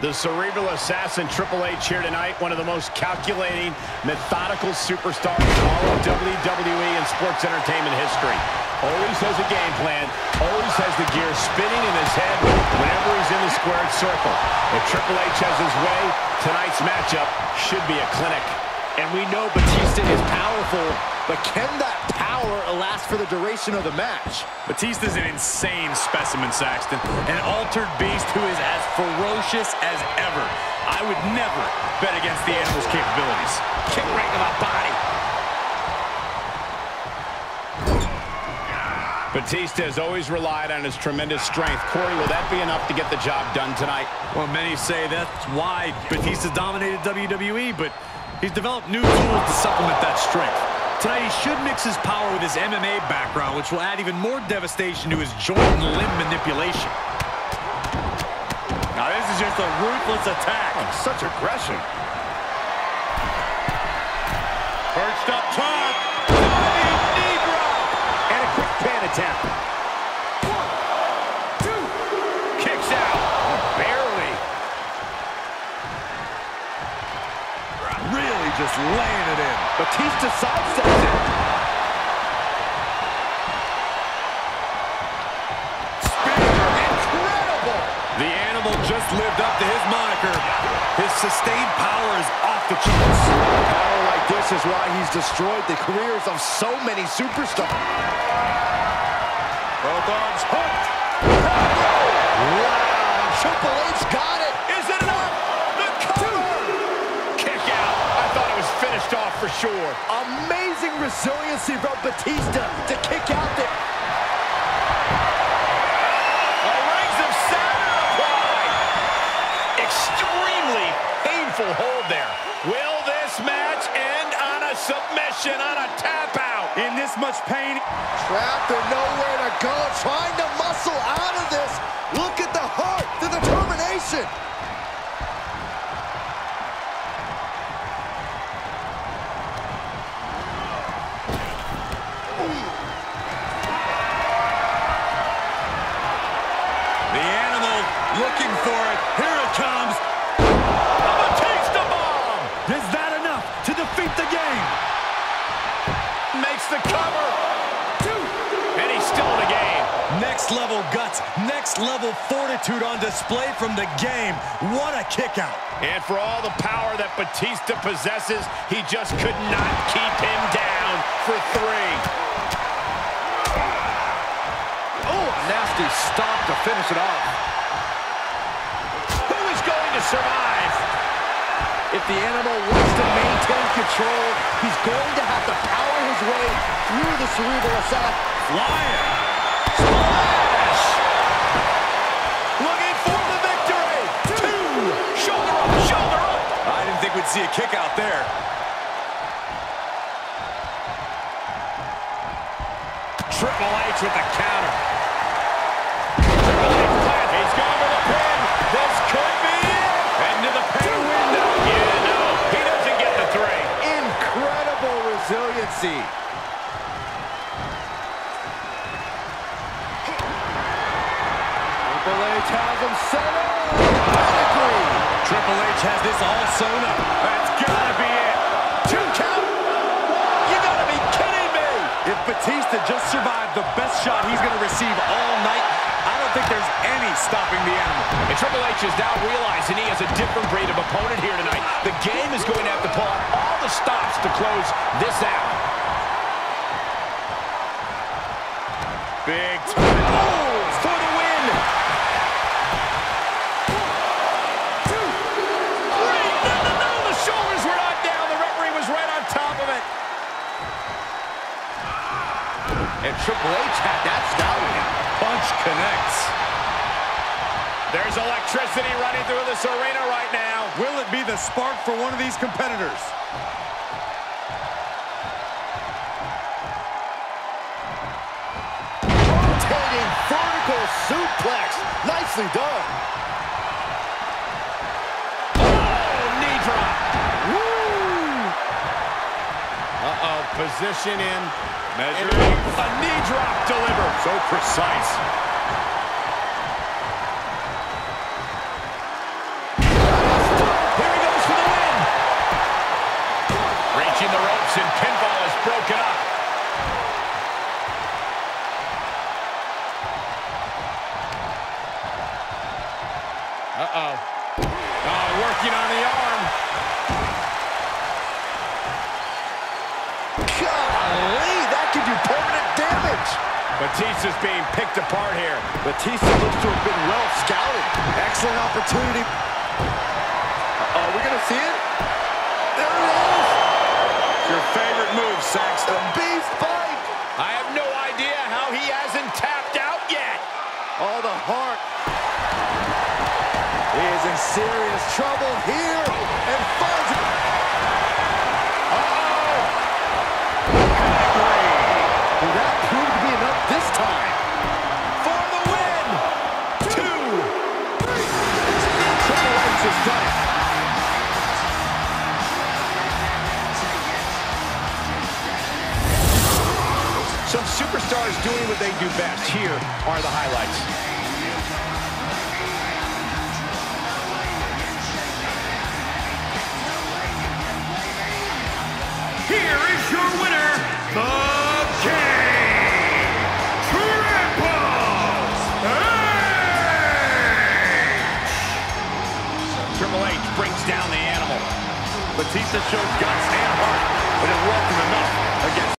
The cerebral assassin Triple H here tonight, one of the most calculating, methodical superstars in all of WWE and sports entertainment history. Always has a game plan, always has the gear spinning in his head whenever he's in the squared circle. If Triple H has his way, tonight's matchup should be a clinic. And we know Batista is powerful, but can that power last for the duration of the match? Batista's an insane specimen, Saxton. An altered beast who is as ferocious as ever. I would never bet against the animal's capabilities. Kick right to my body. Batista has always relied on his tremendous strength. Corey, will that be enough to get the job done tonight? Well, many say that's why Batista dominated WWE, but he's developed new tools to supplement that strength. Tonight, he should mix his power with his MMA background, which will add even more devastation to his joint and limb manipulation. Now, this is just a ruthless attack. Oh, such aggression. Perched up top. knee drop. And a quick pan attempt. One, two. Kicks out. Barely. Really just laying it in. Batista sidesteps it. Incredible. The animal just lived up to his moniker. His sustained power is off the charts. Power like this is why he's destroyed the careers of so many superstars. Both arms hooked. Wow, Triple H got it enough? The cover. Kick out. I thought it was Amazing resiliency from Batista to kick out there. A rings of Saturn applied. Extremely painful hold there. Will this match end on a submission, on a tap out? In this much pain. Trapped and nowhere to go, trying to muscle out of this. Look at the heart, the determination. The cover. Two. And he's still in the game. Next level guts, next level fortitude on display from the game. What a kick out. And for all the power that Batista possesses, he just could not keep him down for three. Oh, a nasty stomp to finish it off. Who is going to survive? If the animal wants to maintain control, he's going to have to power his way through the cerebral attack. Flying. Splash! Looking for the victory. Two. Shoulder up, shoulder up. I didn't think we'd see a kick out there. Triple H with the counter. Resiliency. Triple H has him set up. Pedigree. Triple H has this all sewn up. That's gotta be it. Two count. You gotta be kidding me. If Batista just survived the best shot he's to receive all night, I don't think there's any stopping the animal. And Triple H is now realizing he has a different breed of opponent here tonight. The game is going to have to pull out all the stops to close this out. Big time. Oh, for the win. Three. No, no, no. The shoulders were not down. The referee was right on top of it. And Triple H had that style. Punch connects. There's electricity running through this arena right now. Will it be the spark for one of these competitors? Vertical suplex. Nicely done. Oh, knee drop. Woo! Uh-oh, position in. Measuring. A knee drop delivered. So precise. Uh-oh. Oh, working on the arm. Golly, that could do permanent damage. Batista's being picked apart here. Batista looks to have been well scouted. Excellent opportunity. Uh oh, we're gonna see it? There it is! Your favorite move, Saxton. The beef bite! I have no idea how he hasn't tapped out yet. All the heart is in serious trouble here. And finds it. Uh-oh. Will that prove to be enough this time? For the win. Two. Done. Some superstars doing what they do best. Here are the highlights. Batista shows guts and heart, but it wasn't enough against